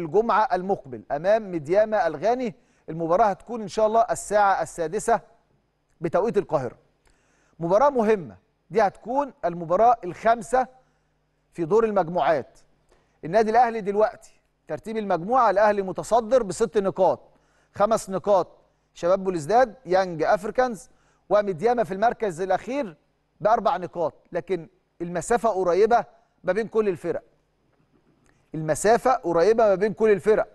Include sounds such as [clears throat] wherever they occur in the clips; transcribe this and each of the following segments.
الجمعة المقبل. أمام مدياما الغاني المباراة هتكون إن شاء الله الساعة السادسة بتوقيت القاهرة. مباراة مهمة. دي هتكون المباراة الخامسة في دور المجموعات. النادي الأهلي دلوقتي ترتيب المجموعة الأهلي متصدر بست نقاط. خمس نقاط شباب بوليزداد يانج أفريكانز ومدياما في المركز الأخير بأربع نقاط. لكن المسافة قريبة ما بين كل الفرق. المسافة قريبة ما بين كل الفرق.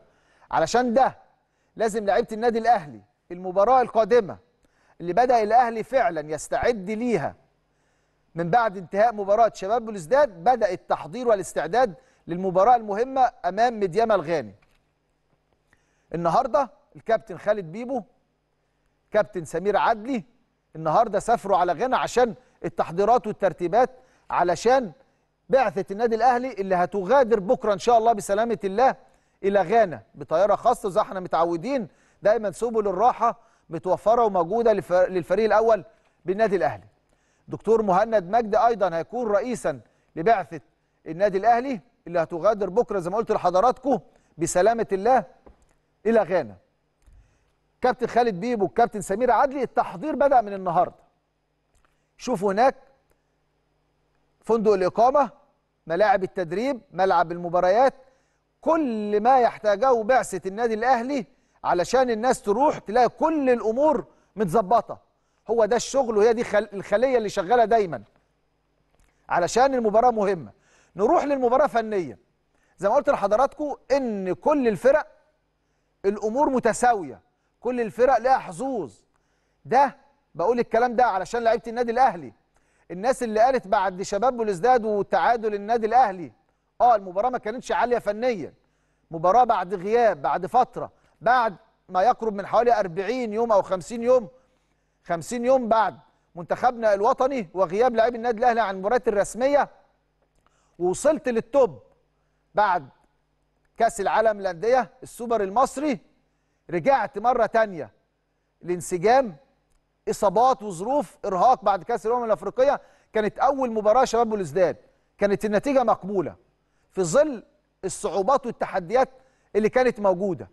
علشان ده لازم لعيبة النادي الأهلي المباراة القادمة اللي بدأ الأهلي فعلا يستعد ليها من بعد انتهاء مباراة شباب بلوزداد بدأ التحضير والاستعداد للمباراة المهمة أمام مدياما الغاني النهارده الكابتن خالد بيبو كابتن سمير عدلي النهارده سافروا على غانا عشان التحضيرات والترتيبات علشان بعثة النادي الأهلي اللي هتغادر بكرة إن شاء الله بسلامة الله إلى غانا بطيارة خاصة زي إحنا متعودين دايما سبل الراحة متوفرة وموجودة للفريق الأول بالنادي الأهلي. دكتور مهند مجدي أيضا هيكون رئيسا لبعثة النادي الأهلي اللي هتغادر بكرة زي ما قلت لحضراتكم بسلامة الله إلى غانا. كابتن خالد بيبو والكابتن سمير عدلي التحضير بدأ من النهارده. شوفوا هناك فندق الإقامة ملاعب التدريب ملعب المباريات كل ما يحتاجه بعثة النادي الأهلي علشان الناس تروح تلاقي كل الأمور متظبطة. هو ده الشغل وهي دي خل... الخلية اللي شغالة دايما. علشان المباراة مهمة. نروح للمباراة فنيا زي ما قلت لحضراتكم إن كل الفرق الأمور متساوية. كل الفرق لها حظوظ. ده بقول الكلام ده علشان لعيبة النادي الأهلي. الناس اللي قالت بعد شباب بلوزداد وتعادل النادي الأهلي. آه المباراة ما كانتش عالية فنيا. مباراة بعد غياب بعد فترة بعد ما يقرب من حوالي 40 يوم أو 50 يوم. 50 يوم بعد منتخبنا الوطني وغياب لاعبي النادي الأهلي عن المباريات الرسمية ووصلت للتوب بعد كأس العالم للأندية السوبر المصري رجعت مرة تانية لانسجام إصابات وظروف إرهاق بعد كأس الأمم الأفريقية كانت أول مباراة شباب بلوزداد كانت النتيجة مقبولة في ظل الصعوبات والتحديات اللي كانت موجودة.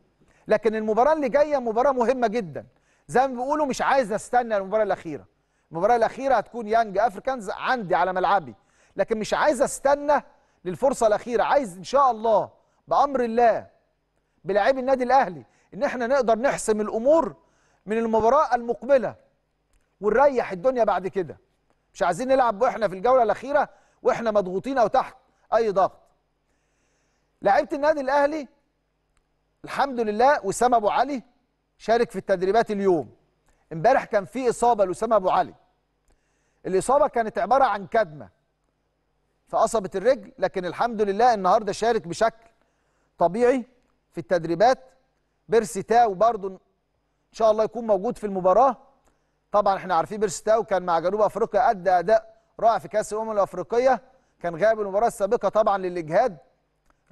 لكن المباراة اللي جاية مباراة مهمة جدا. زي ما بيقولوا مش عايز أستنى المباراة الأخيرة. المباراة الأخيرة هتكون يانج افريكانز عندي على ملعبي. لكن مش عايز أستنى للفرصة الأخيرة. عايز إن شاء الله بأمر الله بلاعبي النادي الأهلي إن إحنا نقدر نحسم الأمور من المباراة المقبلة. ونريح الدنيا بعد كده. مش عايزين نلعب وإحنا في الجولة الأخيرة وإحنا مضغوطين أو تحت أي ضغط. لعيبة النادي الأهلي الحمد لله وسام أبو علي شارك في التدريبات اليوم. امبارح كان في إصابة لاسامه أبو علي. الإصابة كانت عبارة عن كدمة في قصبة الرجل لكن الحمد لله النهارده شارك بشكل طبيعي في التدريبات. بيرسي تاو برضه إن شاء الله يكون موجود في المباراة. طبعا إحنا عارفين بيرسي تاو كان مع جنوب أفريقيا أدى أداء رائع في كأس الأمم الأفريقية. كان غايب المباراة السابقة طبعا للإجهاد.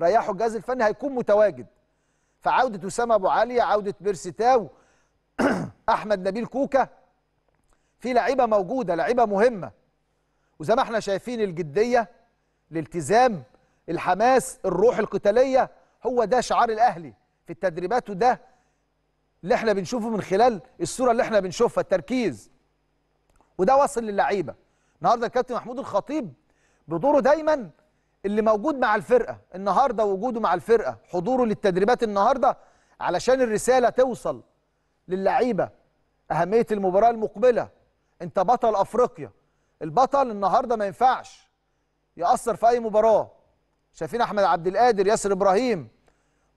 ريحوا الجهاز الفني هيكون متواجد. فعودة أسامة أبو علي عودة بيرسي تاو [clears throat] أحمد نبيل كوكا في لعيبة موجودة لعيبة مهمة. وزي ما إحنا شايفين الجدية الالتزام الحماس الروح القتالية هو ده شعار الأهلي في التدريبات وده اللي إحنا بنشوفه من خلال الصورة اللي إحنا بنشوفها التركيز. وده وصل للعيبة. النهارده الكابتن محمود الخطيب بدوره دايما اللي موجود مع الفرقة. النهارده وجوده مع الفرقة حضوره للتدريبات النهارده علشان الرسالة توصل للعيبة. أهمية المباراة المقبلة. أنت بطل أفريقيا. البطل النهارده ما ينفعش يأثر في أي مباراة. شايفين أحمد عبد القادر ياسر إبراهيم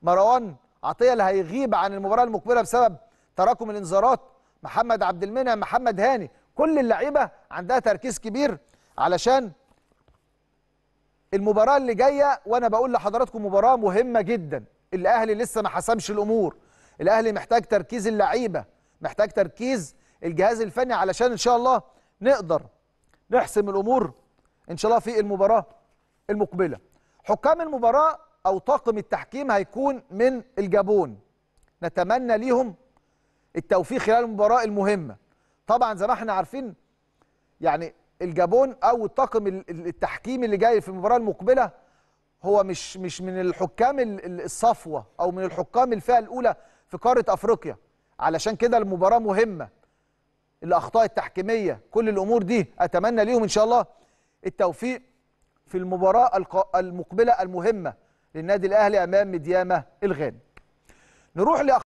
مروان عطية اللي هيغيب عن المباراة المقبلة بسبب تراكم الانذارات. محمد عبد المنعم محمد هاني كل اللعيبة عندها تركيز كبير علشان المباراة اللي جاية. وأنا بقول لحضراتكم مباراة مهمة جدا. الأهلي لسه ما حسمش الأمور. الأهلي محتاج تركيز اللعيبة محتاج تركيز الجهاز الفني علشان إن شاء الله نقدر نحسم الأمور إن شاء الله في المباراة المقبلة. حكام المباراة أو طاقم التحكيم هيكون من الجابون. نتمنى ليهم التوفيق خلال المباراة المهمة. طبعا زي ما إحنا عارفين يعني الجابون أو الطاقم التحكيمي اللي جاي في المباراة المقبلة هو مش مش من الحكام ال- ال- الصفوة أو من الحكام الفئة الأولى في قارة أفريقيا. علشان كده المباراة مهمة. الأخطاء التحكيمية كل الأمور دي أتمنى ليهم إن شاء الله التوفيق في المباراة الق- المقبلة المهمة. للنادي الأهلي أمام مديامة الغانم نروح لأخ...